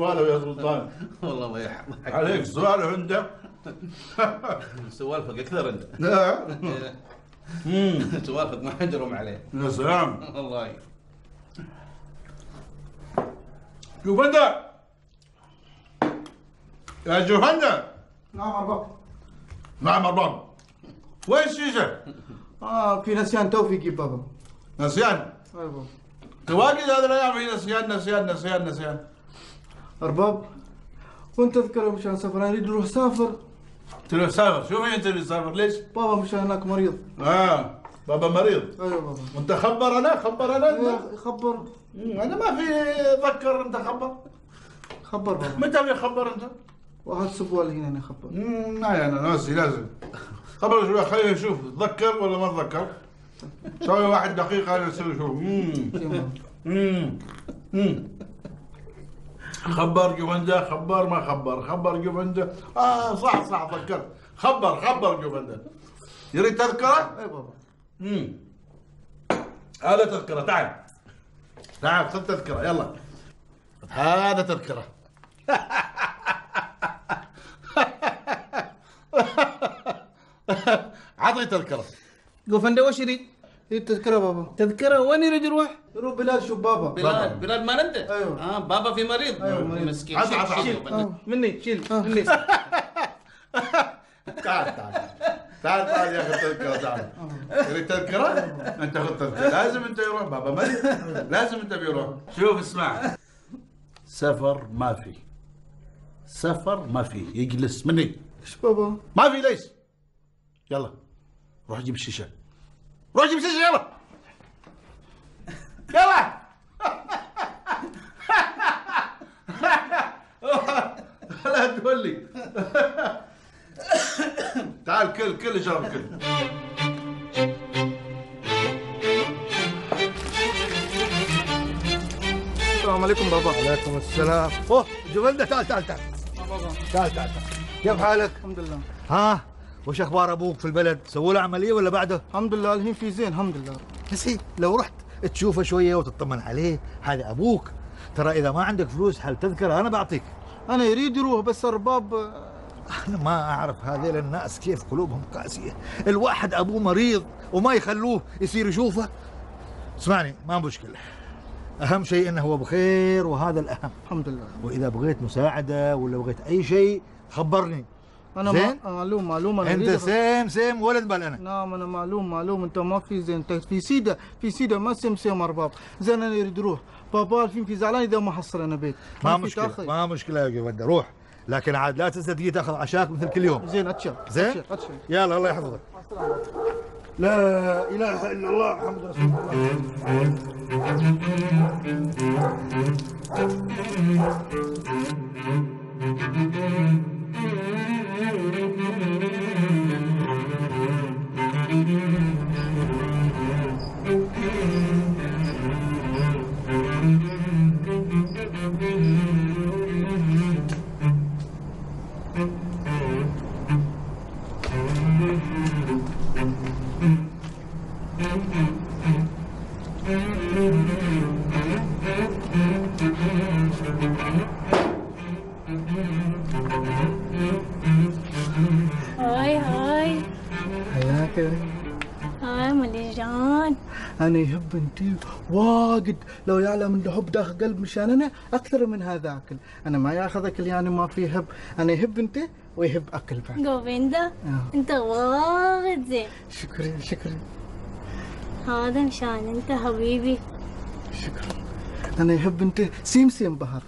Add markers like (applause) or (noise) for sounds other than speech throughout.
سوالف يا سلطان. (laughs) والله ما يحضحك عليك سوالف عندك. (laughs) سوالفك أكثر أنت. لا. (laughs) سوالفك ما حجرهم عليه. يا سلام. والله. شوف أنت. يا جوهنا نعم أرباب. نعم أرباب. وين الشيشه؟ آه في نسيان توفيق بابا. نسيان. بابا تواجد هذه الأيام في نسيان نسيان نسيان نسيان. أرباب. وأنت تذكر مشان سفر أنا أريد نروح سافر. تروح سافر؟ شوف انت اللي سافر ليش؟ بابا مشان هناك مريض. آه بابا مريض. أيوه بابا. وانت خبر أنا؟ خبر أنا؟ انت إيه، خبر أنا ما في ذكر أنت خبر. خبر بابا. متى في خبر أنت؟ واحد أسبوع اللي هنا خبر. لا أنا ناسي لازم. خبر شوي خلينا نشوف. تذكر ولا ما تذكر؟ سوي واحد دقيقة أنا أسوي شوف. مم. مم. خبر جوفندا خبر ما خبر خبر جوفندا. آه صح صح ذكرت خبر خبر جوفندا. يريد تذكرة؟ أي بابا امم هذا تذكرة. تعال. تعال خذ تذكرة. يلا. هذا تذكرة. (laughs) عطني تذكرة. قوفندا وش يريد؟ هي بابا. تذكره وين يريد يروح؟ يروح بلال شوف بابا. بلاد بلاد ما انت؟ أيوه. آه بابا في مريض. أيوه، مريض. مسكين. شيل عطى، شيل. آه، مني شيل مني. (laughs) تعال تعال. تعال تعال يا أخي تذكرة تعال. تريد تذكرة؟ أنت خذ تذكرة. لازم أنت يروح بابا. مريض. لازم أنت بيروح. شوف اسمع. سفر ما في. سفر ما في. يجلس. مني. إيش بابا؟ ما في ليش؟ يلا روح جيب الشيشة. روح جيب الشيشه يلا. يلا. لا تقول لي. تعال كل كل اشرب كل. السلام عليكم بابا. عليكم السلام. أوه جبلنا تعال تعال تعال. بابا. تعال تعال تعال. كيف حالك؟ الحمد لله. ها؟ وش أخبار أبوك في البلد؟ سووا له عملية ولا بعده؟ الحمد لله الحين في زين الحمد لله. بس إيه، لو رحت تشوفه شوية وتطمن عليه هذا أبوك. ترى إذا ما عندك فلوس حل تذكره أنا بعطيك. أنا يريد يروح بس أرباب أنا ما أعرف هذيل الناس كيف قلوبهم قاسية. الواحد أبوه مريض وما يخلوه يصير يشوفه. اسمعني ما مشكلة. أهم شيء إنه هو بخير وهذا الأهم. الحمد لله. وإذا بغيت مساعدة ولا بغيت أي شيء خبرني. أنا زين؟ ما معلوم معلوم أنا أنت أخ- سيم سيم ولد بل أنا. نعم أنا معلوم معلوم. أنت ما في زين. انت في سيده في سيده ما سم سم أرباب. زين أنا يريد يروح بابا الحين في زعلان إذا ما حصل أنا بيت. ما مشكله. ما مشكلة يا جواد روح. لكن عاد لا تنسى تجي تأخذ عشاك مثل كل يوم. زين اتشر زين؟ أتشر، أتشر. يلا الله يحفظك. لا إله إلا الله محمد رسول الله. مليجان أنا يهب انت واجد. لو يعلم أنه حب داخل قلب مشان أنا أكثر من هذا أكل. أنا ما ياخذ اكل يعني ما في هب أنا يهب انت ويهب اكل بعد جوفيندا آه. أنت واجد زين. شكرا شكرا. هذا مشان أنت حبيبي. شكرا. أنا يهب انت سيم سيم بهر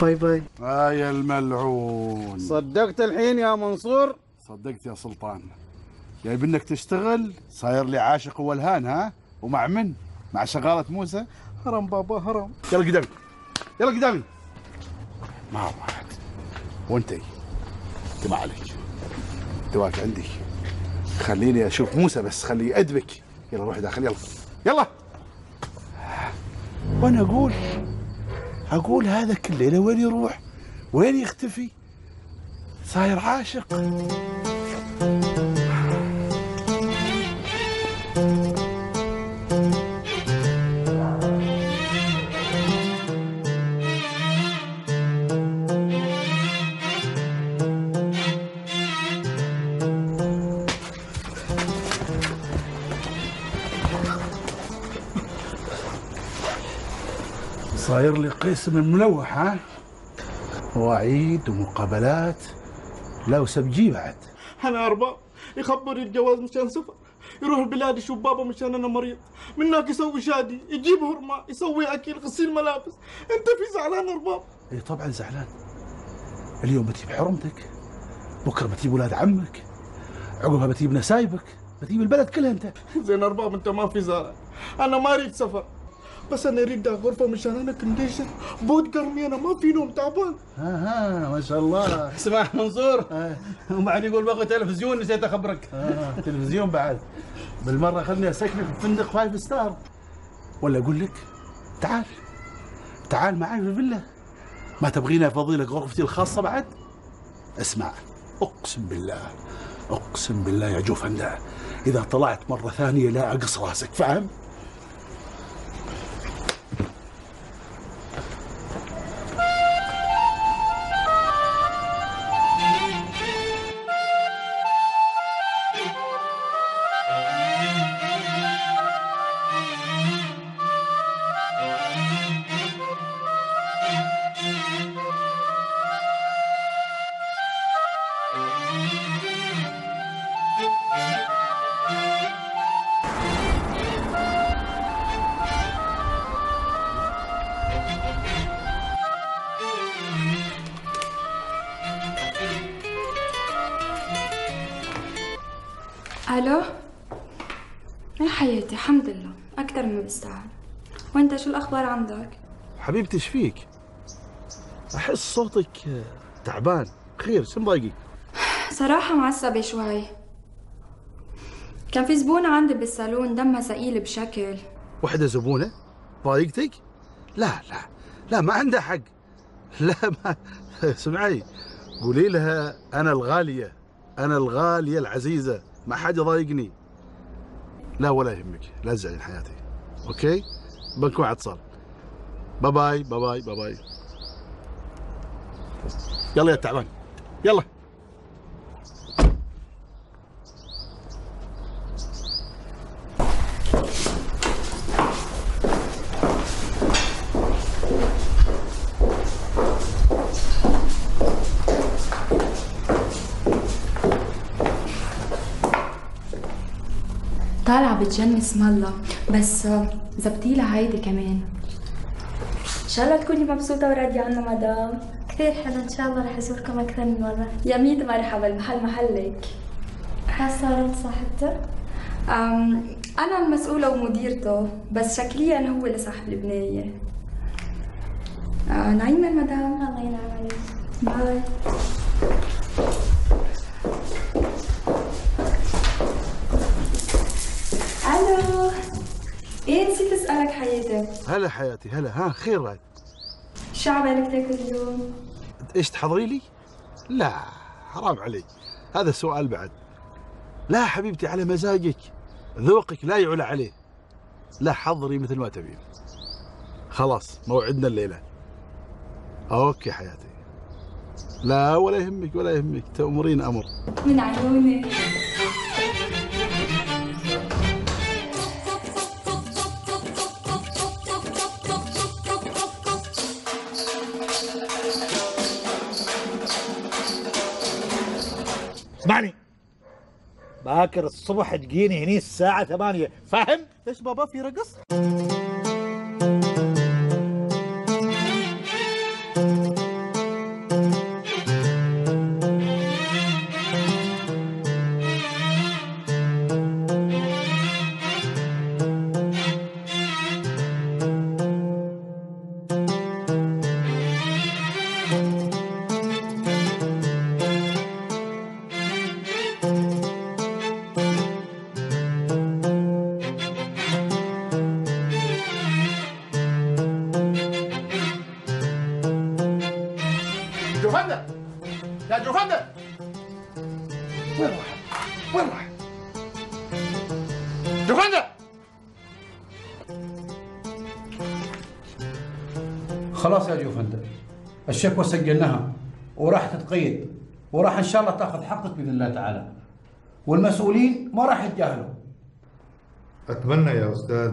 باي باي. آه يا الملعون. صدقت الحين يا منصور؟ صدقت يا سلطان. جايب انك تشتغل صاير لي عاشق والهان ها؟ ومع من؟ مع شغالة موسى؟ هرم بابا هرم. يلا قدامي. يلا قدامي. ما واحد وانت؟ انت ما عليك. دواك عندي. خليني أشوف موسى بس خليه أدبك. يلا روح داخل يلا. يلا. وأنا أقول أقول هذا كل ليله وين يروح؟ وين يختفي؟ صاير عاشق. صاير لي قسم منوح ها مواعيد ومقابلات لا وسبجي بعد. أنا ارباب يخبر الجواز مشان سفر. يروح البلاد يشوف بابا مشان أنا مريض. من هناك يسوي شادي يجيب هرمة يسوي أكل غسيل ملابس. أنت في زعلان ارباب إي طبعا زعلان. اليوم بتجيب حرمتك بكرة بتجيب ولاد عمك عقبها بتجيب نسايبك بتجيب البلد كلها أنت. زين ارباب أنت ما في زعل. أنا ما أريد سفر. بس أنا أريد ده غرفة مشان أنا condition बहुत गर्मी أنا ما في نوم تعبان. ها ها ما شاء الله. اسمع منصور وبعد يقول باخذ تلفزيون نسيت أخبرك. آه، تلفزيون بعد. بالمرة خلني أسكنك في فندق five star. ولا أقول لك تعال. تعال معي في الفيلا ما تبغيني أفضي لك غرفتي الخاصة بعد؟ اسمع أقسم بالله أقسم بالله يا جوفندا إذا طلعت مرة ثانية لا أقص رأسك فاهم؟ أكثر ما بستاهل وأنت شو الأخبار عندك؟ حبيبتي إيش فيك؟ أحس صوتك تعبان. خير شو مضايقك؟ صراحة معصبة شوي. كان في زبونة عندي بالصالون دمها ثقيل بشكل. وحدة زبونة؟ ضايقتك؟ لا لا لا ما عندها حق. (laughs) لا ما اسمعي قولي لها أنا الغالية أنا الغالية العزيزة ما حد يضايقني. لا ولا يهمك لا تزعلين حياتي okay؟ بنكون اتصال bye bye bye bye bye يلا يا تعبان. يلا. طالعة بتجن اسم الله بس زبطي لها هيدي كمان. إن شاء الله تكوني مبسوطة وراضية عنا مدام. كثير حلو إن شاء الله رح ازوركم أكثر من مرة. يا ميت مرحبا المحل محلك. صارت صاحبتك؟ أم أنا المسؤولة ومديرته بس شكليا هو اللي صاحب البناية. آه نايمة مدام؟ الله ينعم عليك. باي. ألو إيه نسيت أسألك حياتي هلا حياتي هلا. ها خير بعد شو عبالك تأكل اليوم؟ إيش تحضري لي؟ لا حرام عليك. هذا سؤال بعد. لا حبيبتي على مزاجك. ذوقك لا يعلى عليه. لا حضري مثل ما تبين. خلاص موعدنا الليلة. أوكي حياتي. لا ولا يهمك ولا يهمك. تأمرين أمر. من عيوني اسمعني باكر الصبح تجيني هني الساعة 8 فاهم؟ ليش بابا في رقص؟ خلاص يا جوفندا الشكوى سجلناها وراح تتقيد وراح إن شاء الله تأخذ حقك بإذن الله تعالى. والمسؤولين ما راح يتجاهلوا. أتمنى يا أستاذ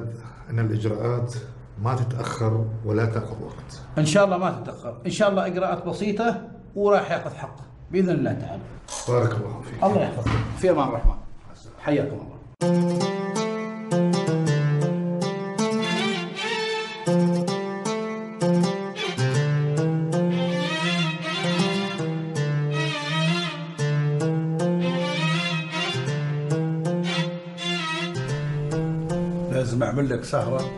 أن الإجراءات ما تتأخر ولا تأخذ وقت. إن شاء الله ما تتأخر. إن شاء الله إجراءات بسيطة وراح يأخذ حقه بإذن الله تعالى. بارك الله فيك. الله يحفظك. في أمان الرحمن. حياكم الله. سهرة.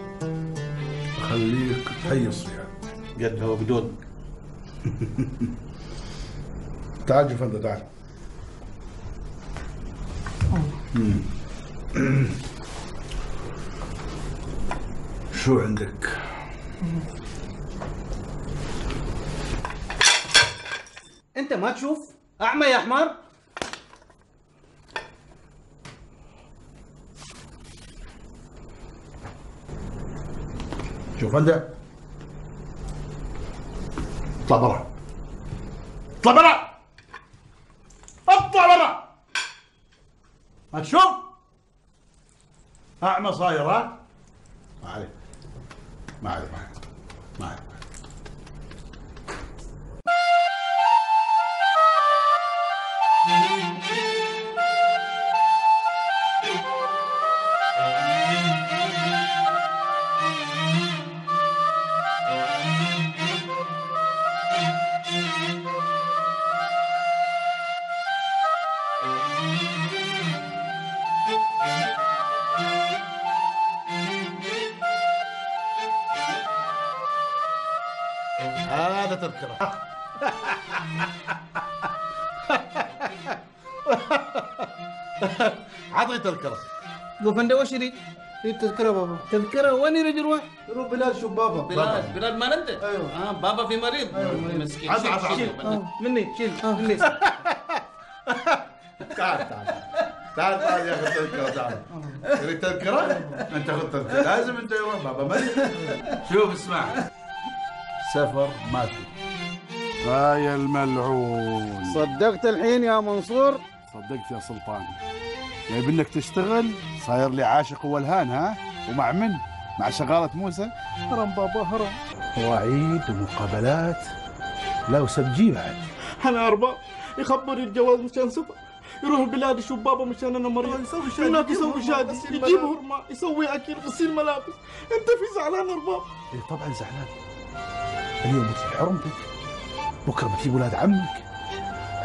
اخليك تهيص فيها قد هو بدون. (laughs) تعال شوف أنت تعال. (clears throat) شو عندك؟ أنت ما تشوف؟ أعمى يا حمار؟ شوف انت اطلع برا. اطلع برا! اطلع برا! ما تشوف اعمى صاير ها ما عليك ما عليك ما عليك. تذكره. قوفندا وش يريد؟ هي تذكرة بابا. تذكره؟ وين يريد يروح؟ روح بلال شوف بابا. بلاد بلاد مال انت؟ أيوه. آه بابا في مريض. مسكين. عطى- شيل عطى- شيل. عطى. مني. مني. شيل. مني. (laughs) تعال تعال. تعال تعال يا أخي تذكرة تعال. تريد تذكرة؟ أنت خذ تذكرة. لازم أنت يروح بابا ما شوف اسمع. سفر ما في. يا الملعون. صدقت الحين يا منصور؟ صدقت يا سلطان. جايب إنك تشتغل؟ صاير لي عاشق والهان ها؟ ومع من؟ مع شغالة موسى؟ هرم بابا هرم. مواعيد ومقابلات. لا وسبجي بعد. أنا ارباب يخبر الجواز مشان سفر. يروح البلاد يشوف بابا مشان أنا مريض. يسوي شادي. هناك يسوي شادي. يجيب هرمة. يسوي أكل غسيل ملابس. أنت في زعلان ارباب إيه طبعا زعلان. اليوم بتجيب حرمتك بكرة بتجيب ولاد عمك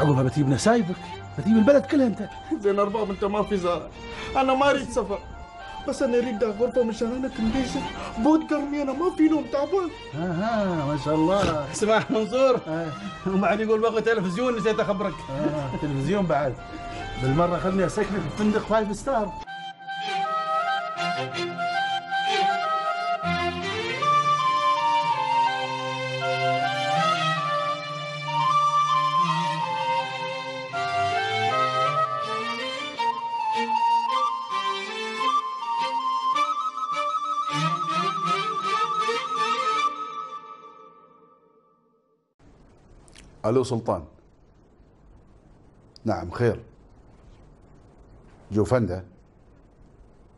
عقبها بتجيب نسايبك. بتجيب البلد كلها أنت. زين ارباب أنت ما في زعل أنا ما أريد سفر. بس أنا أريد غرفة مشان أنا condition बहुत गर्मी أنا ما في نوم تعبان. أها ما شاء الله. اسمع منصور. وبعد يقول باغي تلفزيون نسيت أخبرك. آه، تلفزيون بعد. بالمرة خلني أسكنك في فندق five star ألو سلطان. نعم خير. جوفندا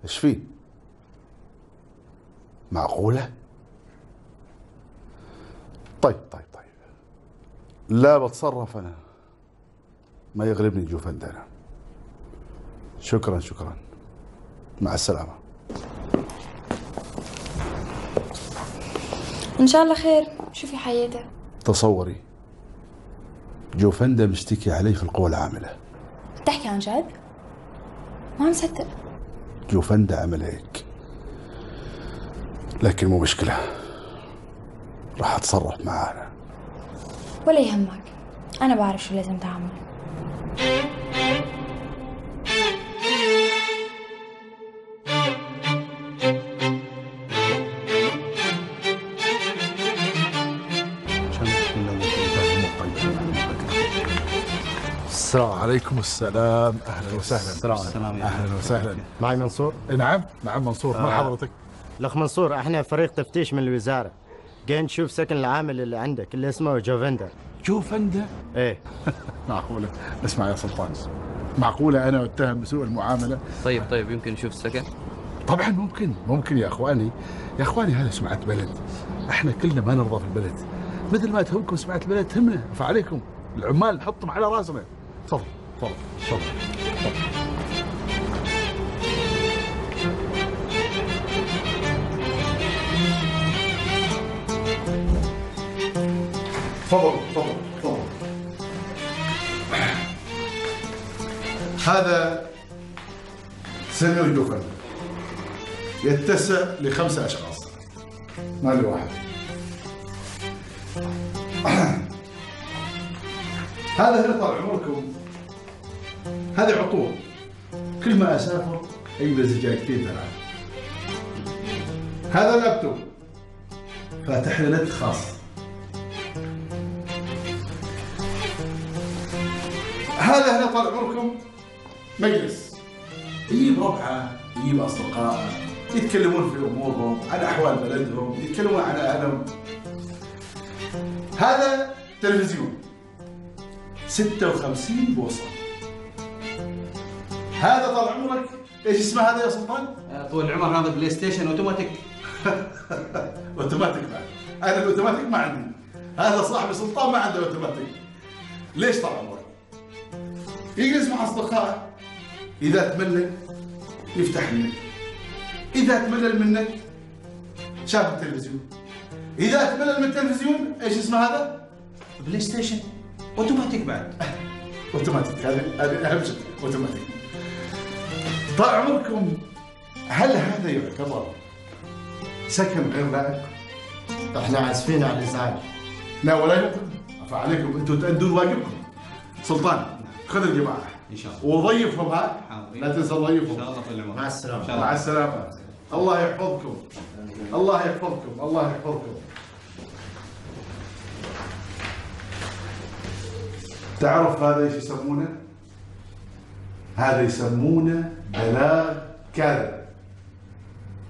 إيش فيه معقولة؟ طيب طيب طيب. لا بتصرف أنا. ما يغلبني جوفندا أنا. شكرا شكرا. مع السلامة. إن شاء الله خير. شوفي حياته تصوري. جوفندا مشتكي علي في القوى العاملة. تحكي عن جد؟ ما مصدق جوفندا عمل هيك. لكن مو مشكلة. راح أتصرف معانا. ولا يهمك. أنا بعرف شو لازم تعمل. السلام عليكم. السلام. أهلا وسهلا. السلام. أهلا وسهلا. معي منصور؟ نعم نعم منصور. من آه. حضرتك الأخ منصور إحنا فريق تفتيش من الوزارة. جاي نشوف سكن العامل اللي عندك اللي اسمه جوفندا. جوفندا؟ إيه. (laughs) معقولة؟ اسمع يا سلطان. معقولة أنا أتهم بسوء المعاملة؟ طيب طيب يمكن نشوف السكن. طبعا ممكن ممكن يا أخواني. يا أخواني هذا سمعه بلد. إحنا كلنا ما نرضى في البلد. مثل ما تهمكم سمعه البلد تهمنا فعليكم. العمال نحطهم على راسنا. تفضل. تفضل. تفضل. تفضل. تفضل. تفضل. هذا سمير جوفن يتسع لخمسة أشخاص. ما لواحد (clears throat) هذا هنا طال عمركم هذه عطور كل ما أسافر أجيب زجاجتين ثلاث هذا لابتوب. فاتح لي نت خاص. هذا هنا طال عمركم. مجلس. يجيب ربعة يجيب اصدقائه يتكلمون في أمورهم عن أحوال بلدهم يتكلمون عن أهلهم. هذا تلفزيون. 56 بوصة. هذا طال عمرك؟ إيش اسمه هذا يا سلطان؟ طول العمر هذا PlayStation أوتوماتيك. (laughs) أوتوماتيك بعد أنا الأوتوماتيك ما عندي. هذا صاحبي سلطان ما عنده أوتوماتيك. ليش طال عمرك؟ يجلس مع أصدقائه. إذا تملل يفتح النت إذا تملل منك شاف التلفزيون. إذا تملل من التلفزيون إيش اسمه هذا؟ PlayStation. أوتوماتيك بعد. (laughs) أوتوماتيك. هذه هذه أهم شيء. أوتوماتيك. طال عمركم هل هذا يعتبر سكن غير لائق؟ إحنا اسفين على الإزعاج. لا ولا يمكن. فعليكم أنتم تأدون واجبكم. سلطان خذ الجماعة. إن شاء الله. وضيفهم ها. لا تنسى إن تضيفهم شاء الله مع السلامة. مع الله. السلامة. الله يحفظكم. الله يحفظكم. الله يحفظكم. تعرف هذا إيش يسمونه؟ هذا يسمونه بلاغ كاذب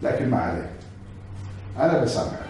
لكن ما عليه أنا بسامحك.